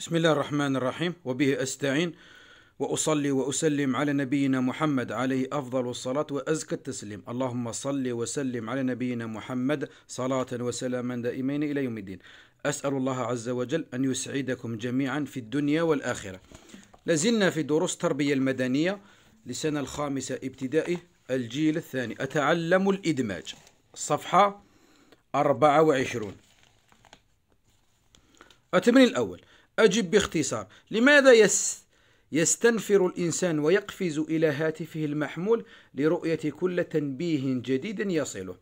بسم الله الرحمن الرحيم. وبه أستعين وأصلي وأسلم على نبينا محمد عليه أفضل الصلاة وأزكى التسليم. اللهم صل وسلم على نبينا محمد صلاة وسلاما دائمين إلى يوم الدين. أسأل الله عز وجل أن يسعدكم جميعا في الدنيا والآخرة. لازلنا في دروس التربيه المدنية لسنة الخامسة ابتدائي الجيل الثاني. أتعلم الإدماج. صفحة 24 التمرين الأول. أجب باختصار. لماذا يس يستنفر الإنسان ويقفز إلى هاتفه المحمول لرؤية كل تنبيه جديد يصله؟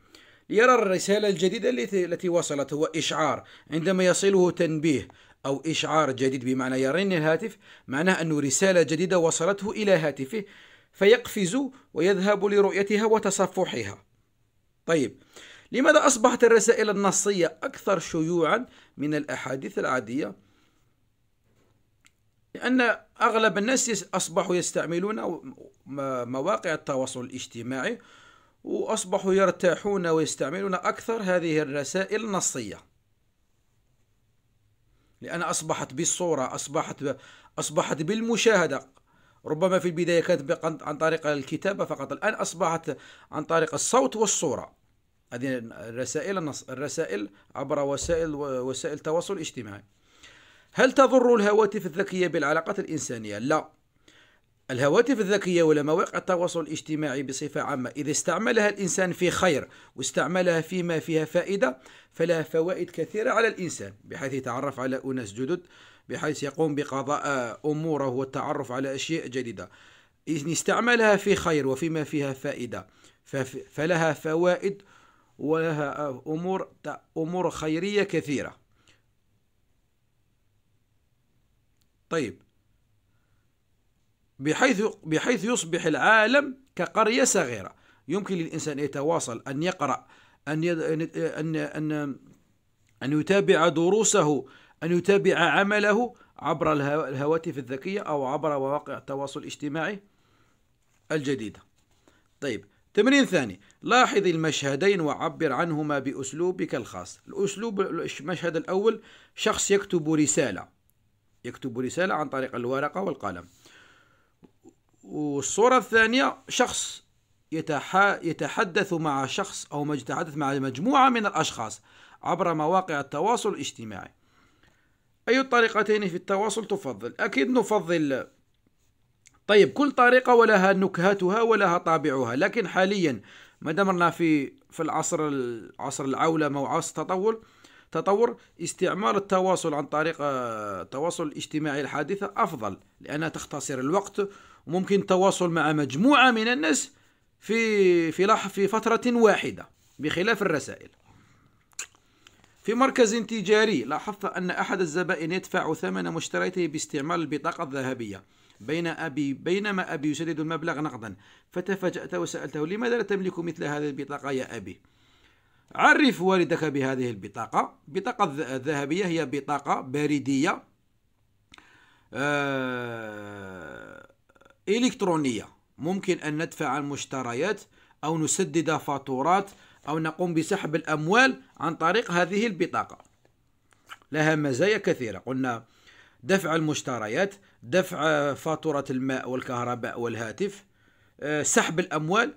ليرى الرسالة الجديدة التي وصلت هو إشعار. عندما يصله تنبيه أو إشعار جديد بمعنى يرن الهاتف معناه أن رسالة جديدة وصلته إلى هاتفه فيقفز ويذهب لرؤيتها وتصفحها. طيب لماذا أصبحت الرسائل النصية أكثر شيوعا من الأحاديث العادية؟ لأن أغلب الناس أصبحوا يستعملون مواقع التواصل الاجتماعي وأصبحوا يرتاحون ويستعملون أكثر هذه الرسائل النصية. لأن أصبحت بالصورة أصبحت أصبحت بالمشاهدة. ربما في البداية كانت عن طريق الكتابة فقط الآن أصبحت عن طريق الصوت والصورة. هذه الرسائل الرسائل عبر وسائل وسائل التواصل الاجتماعي هل تضر الهواتف الذكية بالعلاقات الإنسانية؟ لا. الهواتف الذكية ولا مواقع التواصل الاجتماعي بصفة عامة إذا استعملها الإنسان في خير واستعملها فيما فيها فائدة فلها فوائد كثيرة على الإنسان بحيث يتعرف على أناس جدد بحيث يقوم بقضاء أموره والتعرف على أشياء جديدة. إذا استعملها في خير وفيما فيها فائدة فلها فوائد ولها أمور أمور خيرية كثيرة. طيب. بحيث بحيث يصبح العالم كقرية صغيرة. يمكن للإنسان يتواصل أن يقرأ أن يد... أن أن أن يتابع دروسه أن يتابع عمله عبر الهواتف الذكية أو عبر مواقع التواصل الاجتماعي الجديدة. طيب. تمرين ثاني. لاحظ المشهدين وعبر عنهما بأسلوبك الخاص. الأسلوب المشهد الأول شخص يكتب رسالة. يكتب رسالة عن طريق الورقة والقلم والصورة الثانية شخص يتحدث مع شخص أو يتحدث مع مجموعة من الأشخاص عبر مواقع التواصل الاجتماعي أي الطريقتين في التواصل تفضل؟ أكيد نفضل طيب كل طريقة ولها نكهتها ولها طابعها لكن حاليا ما دمرنا في في العصر العصر العولمة وعصر التطور تطور استعمال التواصل عن طريق آه، التواصل الاجتماعي الحادثة أفضل لأنها تختصر الوقت وممكن التواصل مع مجموعة من الناس في في في فترة واحدة بخلاف الرسائل. في مركز تجاري لاحظت أن أحد الزبائن يدفع ثمن مشتريته باستعمال البطاقة الذهبية بين أبي بينما أبي يسدد المبلغ نقدا. فتفاجأت وسألته لماذا لا تملك مثل هذه البطاقة يا أبي؟ عرف والدك بهذه البطاقة. البطاقة الذهبية هي بطاقة بريدية آه إلكترونية. ممكن أن ندفع المشتريات أو نسدد فاتورات أو نقوم بسحب الأموال عن طريق هذه البطاقة. لها مزايا كثيرة. قلنا دفع المشتريات دفع فاتورة الماء والكهرباء والهاتف آه، سحب الأموال.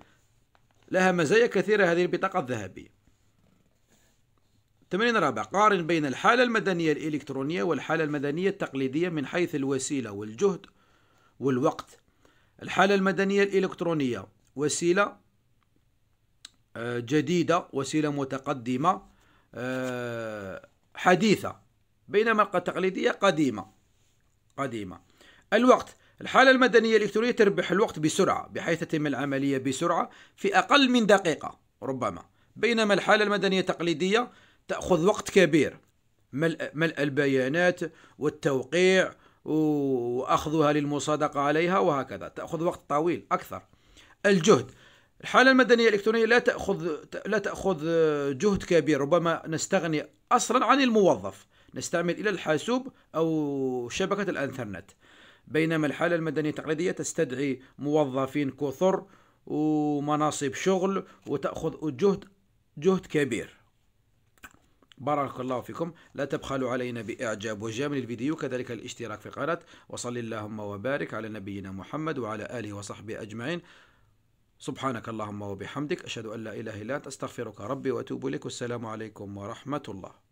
لها مزايا كثيرة هذه البطاقة الذهبية. تمرين رابع. قارن بين الحالة المدنية الإلكترونية والحالة المدنية التقليدية من حيث الوسيلة والجهد والوقت. الحالة المدنية الإلكترونية وسيلة آه، جديدة وسيلة متقدمة آه، حديثة بينما التقليدية قديمة قديمة. الوقت. الحالة المدنية الإلكترونية تربح الوقت بسرعة بحيث تتم العملية بسرعة في أقل من دقيقة ربما. بينما الحالة المدنية التقليدية تأخذ وقت كبير. ملء, ملء البيانات والتوقيع وأخذها للمصادقة عليها وهكذا. تأخذ وقت طويل أكثر. الجهد. الحالة المدنية الإلكترونية لا تأخذ لا تأخذ جهد كبير ربما نستغني أصلا عن الموظف. نستعمل إلى الحاسوب أو شبكة الإنترنت. بينما الحالة المدنية التقليدية تستدعي موظفين كثر ومناصب شغل وتأخذ جهد جهد كبير. بارك الله فيكم. لا تبخلوا علينا بإعجاب وجامل الفيديو كذلك الاشتراك في القناة وصل اللهم وبارك على نبينا محمد وعلى آله وصحبه أجمعين. سبحانك اللهم وبحمدك أشهد أن لا إله إلا أنت أستغفرك ربي وأتوب إليك. والسلام عليكم ورحمة الله.